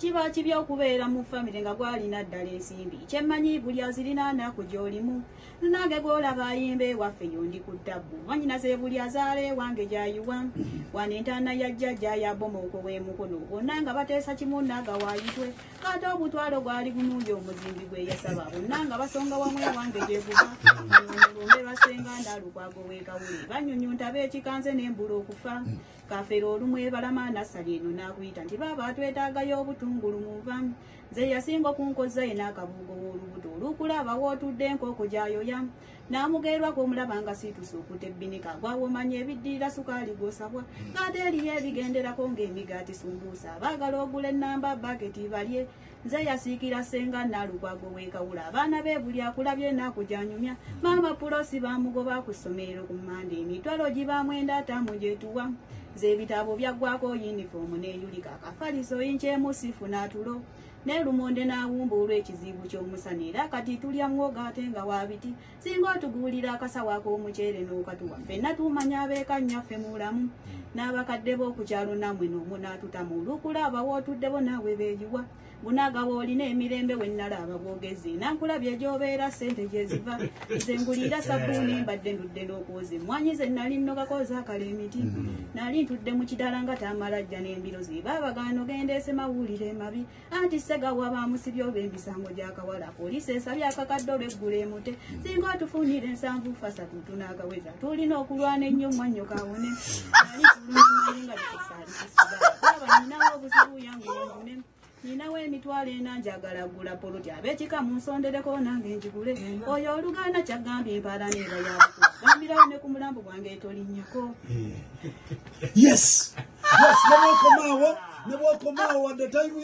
kiba kibi okubeera mu famire nga gwalina ddala ensimbi. Kyemmanyi buli azirina nnaku gy'olimu. Nange gwolaba ayimba ewaffe yo ndi ku ddabbu. Mwanyinaze buli azaala ewange gyayiwa. Wano entaana ya jjajja yabomooko w'emukono bonna nga bateesa kimu naaga waayitwe. Kate obutwalo gwali gunungi omuzimbi gwe yasaba. Bonna nga basonga wamu ewange gyeguba anyonyolumbe basenga ndaalukwago w'ekawule banyonyonta b'ekikanze n'embula okufa. Kafeero olumu ebalama nassali eno n'akuyita nti baaba twetaagayo obutungulu muva nze yasinga okunkoza ye n'akabuugo w'olubuto. Olukulaba wootudde enkoko gyayoya. N'amugeerwako omulaba nga siitusa okutta ebbinika. Gwawomanya ebiddirira sukaali gw'osabwa. Ng'ate eriyo ebigenderako ng'emigaati sumbuusa. Baagala ogula ennamba baketi balye. Nze yasiikira senga naalukwago w'ekawula abaana be buli akulabye naakujanyumya maama pulosi bamugoba ku ssomero ku mmande emitwalo gibamwenda atamu gyetuwa nze ebitabo byaggwako yunifoomu n'eyulika akafaliso yinkyemu sifuna tulo nelumonde n'awumba olw'ekizibu ky'omusana era kati tulya mwoga ate nga wabiti singa otuguulira akasawo ak'omuceere n'okatuwa ffenna tumanya abeeka nnyaffe mulamu n'abakadde b'okukyalo nammwe n'omwo n'atutamu olukula abawootudde bo naawe beeyiwa bunaagawa olina emirembe we nnalaba bwogezi nankulabye gy'obeera ssente gye ziva. Nze ngulira sabbuuni mbadde ndudde n'okwoza emmwanyi ze nali nnogako zaakala emiti. Nali ntudde mu kidala nga tamala jja n'embiro ze baabagaano gendeese mawulire mabi. Anti segawa bamusibye oba emisango gy'akawala poliisi esabye akakadde olw'eggula emute. Singa otufunira ensanvu fasatu tunaagaweza tulina okulwana ennyo mwannyo kawone nali tulumanyi nga kulaba ninawo obuzibu yange yenvune ninawo emitwalo ena njagala gula poloti ab'ekika munsondereko nange njigule. Oyo oluganda kyagambye empala neeba yabukulu gambirawo ne ku mulambo gwange etolinnyako yes! Yes ne bwokomaawo ne bwokomaawo wadde tayimu